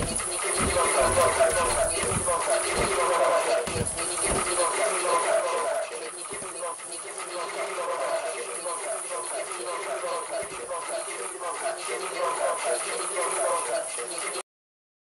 よかった。